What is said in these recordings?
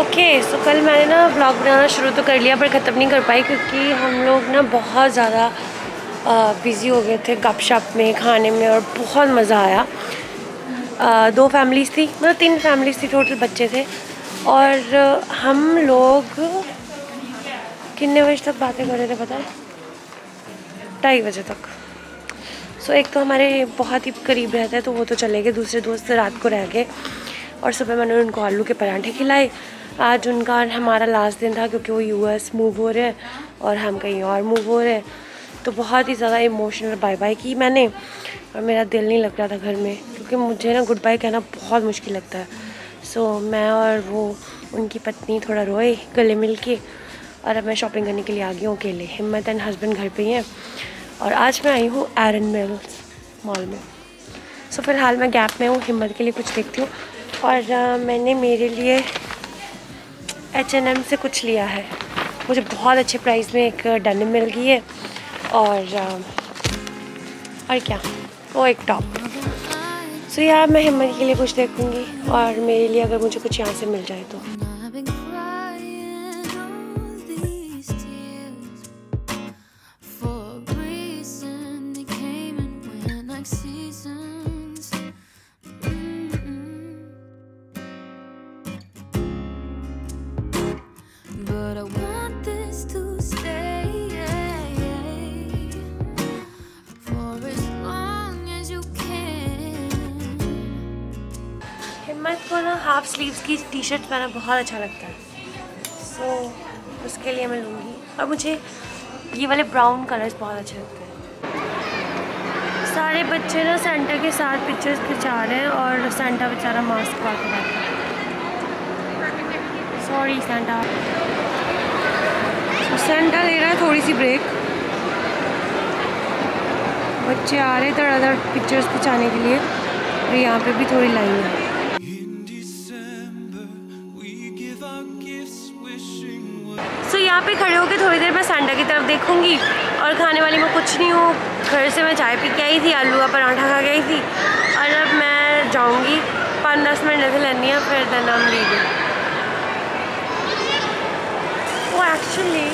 Okay so कल मैंने ना ब्लॉग बनाना शुरू तो कर लिया पर ख़त्म नहीं कर पाई क्योंकि हम लोग ना बहुत ज़्यादा बिज़ी हो गए थे गपशप में खाने में और बहुत मज़ा आया। आ, दो फैमिलीज़ थी मतलब तीन फैमिलीज़ थी टोटल बच्चे थे। और हम लोग कितने बजे तक बातें कर रहे थे पता है? ढाई बजे तक। सो so, एक तो हमारे बहुत ही करीब रहता है तो वो तो चले गए दूसरे दोस्त रात को रह गए। और सुबह मैंने उनको आलू के पराठे खिलाए आज उनका हमारा लास्ट दिन था क्योंकि वो यूएस मूव हो रहे हैं और हम कहीं और मूव हो रहे हैं। तो बहुत ही ज़्यादा इमोशनल बाय बाय की मैंने और मेरा दिल नहीं लग रहा था घर में क्योंकि मुझे ना गुड बाय कहना बहुत मुश्किल लगता है। सो so, मैं और वो उनकी पत्नी थोड़ा रोए गले मिल के और अब मैं शॉपिंग करने के लिए आ गई हूँ अकेले। हिम्मत एंड हस्बैंड घर पे ही हैं और आज मैं आई हूँ एरन मिल्स मॉल में। सो so, फ़िलहाल मैं गैप में हूँ हिम्मत के लिए कुछ देखती हूँ। और आ, मैंने मेरे लिए एच एन एम से कुछ लिया है। मुझे बहुत अच्छे प्राइस में एक डन मिल गई है और और क्या? वो एक टॉप सो यार, मैं हिम्मत के लिए कुछ देखूँगी और मेरे लिए अगर मुझे कुछ यहाँ से मिल जाए तो। हिम्मत को ना हाफ़ स्लीव्स की टी शर्ट पहना बहुत अच्छा लगता है। सो so, उसके लिए मैं लूँगी। और मुझे ये वाले ब्राउन कलर्स बहुत अच्छे लगते हैं। सारे बच्चे ना सेंटा के साथ पिक्चर्स खिंचा रहे हैं और सेंटा बेचारा मास्क लगा के बैठा है। सॉरी सेंटा सेंटा ले रहा है थोड़ी सी ब्रेक बच्चे आ रहे धड़ाधड़ पिक्चर्स खिंचाने के लिए। और यहाँ पे भी थोड़ी लाइन है। सेंटा की तरफ़ देखूँगी। और खाने वाली मैं कुछ नहीं हूँ। घर से मैं चाय पी के आई थी, आलू का पराठा खा गई थी। और अब मैं जाऊँगी। पाँच दस मिनट ऐसे लेनी है, फिर देन हम लीजिए वो एक्चुअली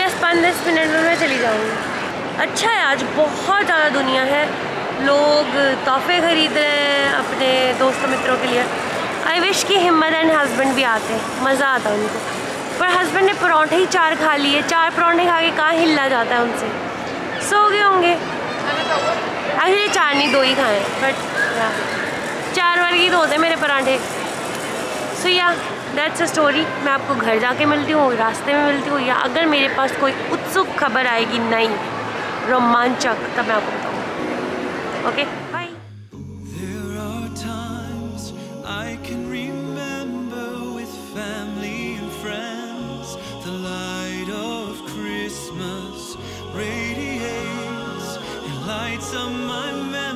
यस पाँच दस मिनट में मैं चली जाऊँगी। अच्छा है, आज बहुत ज़्यादा दुनिया है। लोग तोहफे ख़रीद रहे हैं अपने दोस्तों मित्रों के लिए। आई विश कि हिम्मत एंड हस्बैंड भी आते हैं। मज़ा आता उनको। पर हस्बैंड ने परोठे ही चार खा लिए। चार परोठे खा के कहाँ हिलना जाता है उनसे? सो गए होंगे। एक्चुअली चार नहीं, दो ही खाए बट चार वाले ही तो होते मेरे पराठे। सो या दैट्स अ स्टोरी मैं आपको घर जाके मिलती हूँ, रास्ते में मिलती हूँ, या अगर मेरे पास कोई उत्सुक खबर आएगी नई, रोमांचक, तब मैं आपको बताऊँ। Okay okay? on my man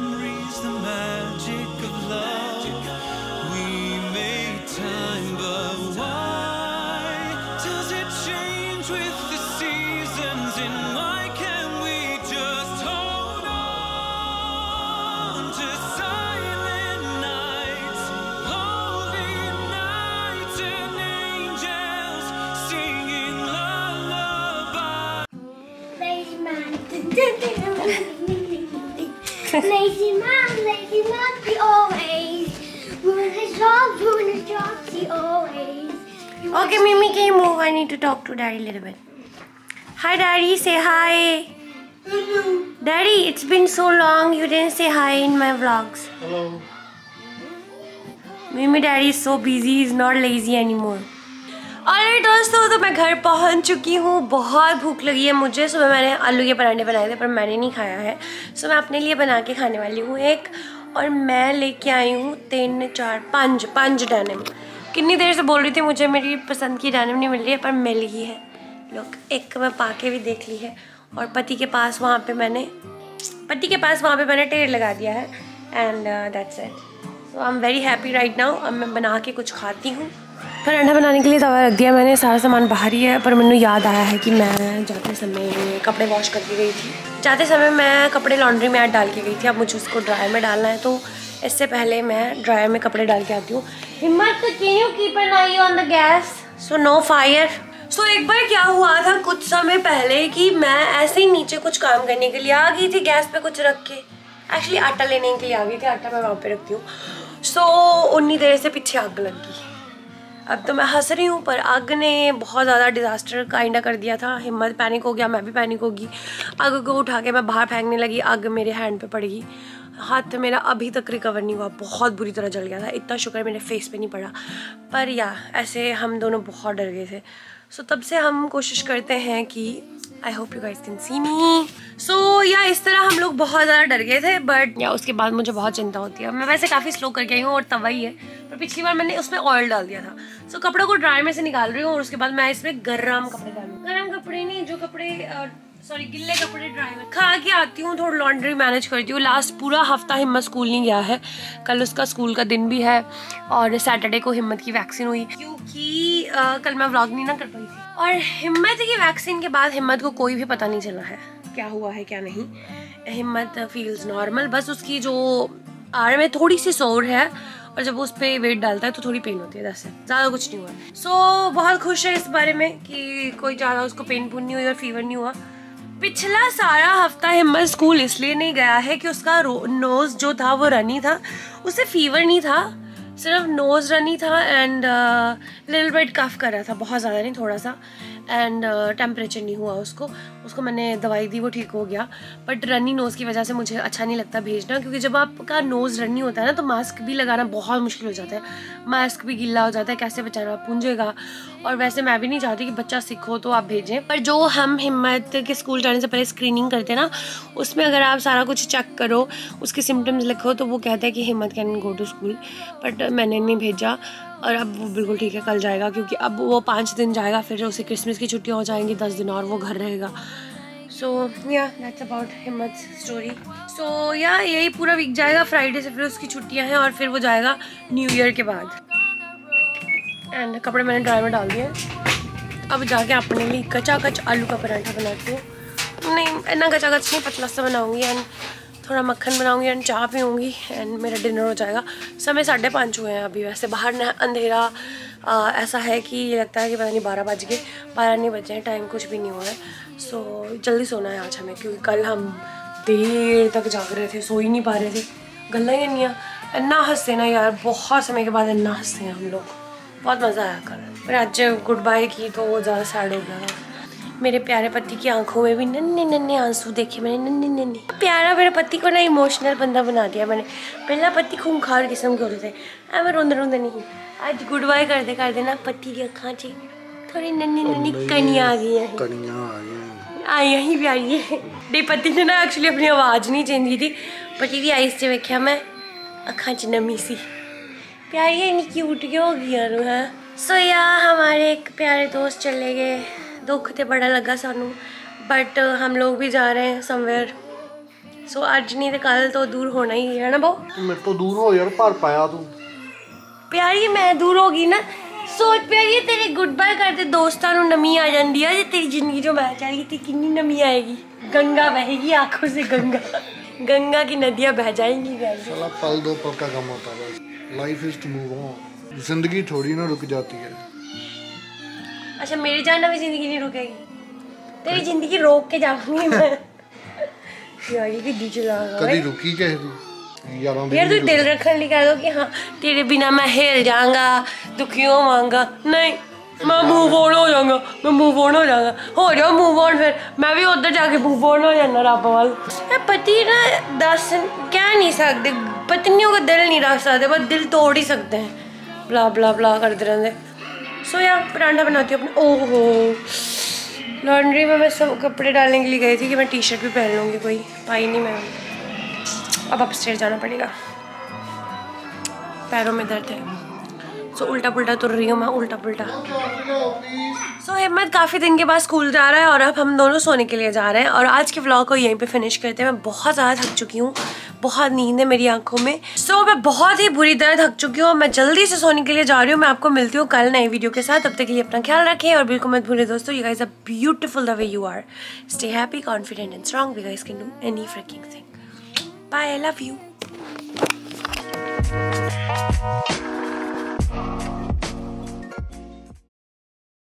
ruin his job, ruin his job, he always. Okay, Mimi, can you move? I need to talk to Daddy a little bit. Hi, Daddy. Say hi. Hello. Daddy, it's been so long. You didn't say hi in my vlogs. Hello. Mimi, Daddy is so busy. He's not lazy anymore. Already दोस्तों तो मैं घर पहुँच चुकी हूँ बहुत भूख लगी है मुझे सुबह मैंने आलू के पराठे बनाए थे पर मैंने नहीं खाया है सो मैं अपने लिए बना के खाने वाली हूँ एक और मैं लेके आई हूँ तीन, चार, पाँच पाँच डैनिम। कितनी देर से बोल रही थी मुझे मेरी पसंद की डैनिम नहीं मिल रही है, पर मिल गई है। लोग एक मैं पा के भी देख ली है और पति के पास वहाँ पर मैंने, पति के पास वहाँ पर मैंने टेर लगा दिया है। And that's it so I am very happy right now अब मैं बना के कुछ खाती हूँ। फिर अंडा बनाने के लिए तवा रख दिया मैंने, सारा सामान बाहर ही है, पर मैंने याद आया है कि मैं जाते समय कपड़े वॉश करके गई थी। जाते समय मैं कपड़े लॉन्ड्री में ऐड डाल के गई थी। अब मुझे उसको ड्रायर में डालना है तो इससे पहले मैं ड्रायर में कपड़े डाल के आती हूँ। Himmat can you keep an eye on the gas so no fire so एक बार क्या हुआ था कुछ समय पहले कि मैं ऐसे ही नीचे कुछ काम करने के लिए आ गई थी गैस पे कुछ रख के। एक्चुअली आटा लेने के लिए आ गई थी आटा मैं वहाँ पे रखती हूँ। सो so, उन्नी देर से पीछे आग लग गई। अब तो मैं हंस रही हूँ, पर आग ने बहुत ज़्यादा डिज़ास्टर काइंडा कर दिया था। हिम्मत पैनिक हो गया, मैं भी पैनिक होगी। आग को उठा के मैं बाहर फेंकने लगी, आग मेरे हैंड पे पड़ गई। हाथ मेरा अभी तक रिकवर नहीं हुआ बहुत बुरी तरह जल गया था। इतना शुक्र मेरे फेस पे नहीं पड़ा। पर या ऐसे हम दोनों बहुत डर गए थे। सो तब से हम कोशिश करते हैं कि I hope you guys can see me so yeah इस तरह हम लोग बहुत ज़्यादा डर गए थे बट या उसके बाद मुझे बहुत चिंता होती है। मैं वैसे काफ़ी स्लो करके आई हूँ और तवा ही है। पर पिछली बार मैंने उसमें ऑयल डाल दिया था। सो so, कपड़ों को ड्राई में से निकाल रही हूँ और उसके बाद मैं इसमें गर्म कपड़े डालूँ गर्म कपड़े नहीं जो कपड़े सॉरी गिल्ले कपड़े ड्राई खा के आती हूँ थोड़ा लॉन्ड्री मैनेज करती हूँ। लास्ट पूरा हफ़्ता हिम्मत स्कूल नहीं गया है। कल उसका स्कूल का दिन भी है और सैटरडे को हिम्मत की वैक्सीन हुई। क्योंकि कल मैं व्लॉग नहीं ना कर पाई थी। और हिम्मत की वैक्सीन के बाद हिम्मत को कोई भी पता नहीं चला है। क्या हुआ है क्या नहीं। हिम्मत फील्स नॉर्मल बस उसकी जो आड़ में थोड़ी सी सोर है और जब उस पर वेट डालता है तो थोड़ी पेन होती है दस ज़्यादा कुछ नहीं हुआ। सो so, बहुत खुश है इस बारे में कि कोई ज़्यादा उसको पेन पुन नहीं हुई और फीवर नहीं हुआ। पिछला सारा हफ़्ता हिम्मत स्कूल इसलिए नहीं गया है कि उसका नोज़ जो था वो रनी था। उसे फीवर नहीं था सिर्फ़ नोज़ रनी था एंड लिटिल बिट कफ कर रहा था बहुत ज़्यादा नहीं थोड़ा सा। एंड टेम्परेचर uh, नहीं हुआ उसको। उसको मैंने दवाई दी वो ठीक हो गया। बट रनी नोज़ की वजह से मुझे अच्छा नहीं लगता भेजना क्योंकि जब आपका नोज़ रनी होता है ना तो मास्क भी लगाना बहुत मुश्किल हो जाता है। मास्क भी गिल्ला हो जाता है कैसे बचाना पूंजेगा और वैसे मैं भी नहीं चाहती कि बच्चा सीखो तो आप भेजें। पर जो हम हिम्मत के स्कूल जाने से पहले स्क्रीनिंग करते ना, उसमें अगर आप सारा कुछ चेक करो, उसके सिम्टम्स लिखो तो वो कहता है कि Himmat can go to school but मैंने नहीं भेजा, और अब वो बिल्कुल ठीक है, कल जाएगा, क्योंकि अब वो पाँच दिन जाएगा, फिर उसे क्रिसमस की छुट्टियाँ हो जाएँगी, दस दिन और वो घर रहेगा। So yeah that's about Himmat story so yeah यही पूरा वीक जाएगा फ्राइडे से फिर उसकी छुट्टियाँ हैं, और फिर वो जाएगा न्यू ईयर के बाद। एंड कपड़े मैंने ड्राई में डाल दिए। अब जाके अपने लिए कचा कच आलू का पराठा बनाती हूँ। नहीं इतना कचा कच नहीं पतला सा बनाऊँगी एंड थोड़ा मक्खन बनाऊँगी एंड चाय पीऊँगी एंड मेरा डिनर हो जाएगा। समय साढ़े पाँच हुए हैं अभी वैसे। बाहर न अंधेरा आ, ऐसा है कि ये लगता है कि पता नहीं बारह बज गए बारह नहीं बजे हैं टाइम कुछ भी नहीं हुआ है। सो जल्दी सोना है आज हमें क्योंकि कल हम देर तक जाग रहे थे सो ही नहीं पा रहे थे। गल्ला ही नहीं इन्ना हँसते ना यार बहुत समय के बाद इन्ना हँसते हैं हम लोग। बहुत मज़ा आया कल। फिर आज गुड बाय की तो वो ज़्यादा सैड हो गया। था मेरे प्यारे पति की आँखों में भी नन्हे नन्हे आँसू देखे मैंने नन्हे नन्हे। प्यारा मेरे पति को ना इमोशनल बंदा बना दिया मैंने। पहला पति खूंखार किस्म के होते थे। एवं रोंद रोंद नहीं। आज गुड बाय करते करते ना पति की अखा च थोड़ी नन्ही नन्ही कनिया आ गई हैं। आई ही। प्यारी है। मेरे पति ने ना एक्चुअली अपनी आवाज़ नहीं चेंज की थी। पति की आईस से वेख्या मैं अखा च नमी सी। प्यारी है इन्नी क्यूट क्यों हो गई है? सो या हमारे एक प्यारे दोस्त चले गए। दुख तो बड़ा लगा सानू बट हम लोग भी जा रहे हैं समवेयर सो अज नहीं तो कल तो दूर होना ही है ना बहु मेरे तो दूर हो यार भर पाया तू। प्यारी मैं दूर होगी ना। सोच प्यारी तेरे गुड बाय करते दोस्तों नमी आ जाती है तेरी ज़िंदगी जो बह जाएगी तो कितनी नमी आएगी? गंगा बहेगी आँखों से गंगा। गंगा की नदियाँ बह जाएँगी साला पल दो पल का कम होता है life is to move on ज़िंदगी थोड़ी ना रुक जाती है। अच्छा मेरी जान भी ज़िंदगी नहीं रुकेगी। तेरी ज़िंदगी रोक के जाऊँगी मैं। यार ये भी चला कभी रुकी कह तू? यार तू दिल रखने लिए कह दो कि हाँ तेरे बिना मैं हिल जाऊँगा दुखी होवांगा नहीं मैं मूव ऑन हो जाऊँगा मैं मूव ऑन हो जाऊँगा। हो जाओ मूव ऑन फिर। मैं भी उधर जाके मूव ऑन हो जाना रब वाल। पति ना दस कह नहीं सकते। पत्नियों का दिल नहीं रख सकते बस दिल तोड़ ही सकते हैं ब्ला ब्ला ब्ला करते रहते सो या परांठा बनाती हूँ अपने। ओहो। लॉन्ड्री में मैं सब कपड़े डालने के लिए गई थी कि मैं टी शर्ट भी पहन लूँगी कोई पाई नहीं मैं। अब अपस्टेयर जाना पड़ेगा। पैरों में दर्द है। सो so, उल्टा पुल्टा तुर रही हूँ मैं उल्टा पुल्टा सो so, हिम्मत काफ़ी दिन के बाद स्कूल जा रहा है और अब हम दोनों सोने के लिए जा रहे हैं। और आज के व्लॉग को यहीं पे फिनिश करते हैं। मैं बहुत ज़्यादा थक चुकी हूँ। बहुत नींद है मेरी आँखों में। सो so, मैं बहुत ही बुरी तरह थक चुकी हूँ मैं जल्दी से सोने के लिए जा रही हूँ। मैं आपको मिलती हूँ कल नई वीडियो के साथ। तब तक के लिए अपना ख्याल रखें और बिल्कुल मत भूलें दोस्तों you guys a beautiful the way you are stay happy confident and strong we guys can do any fricking thing bye I love you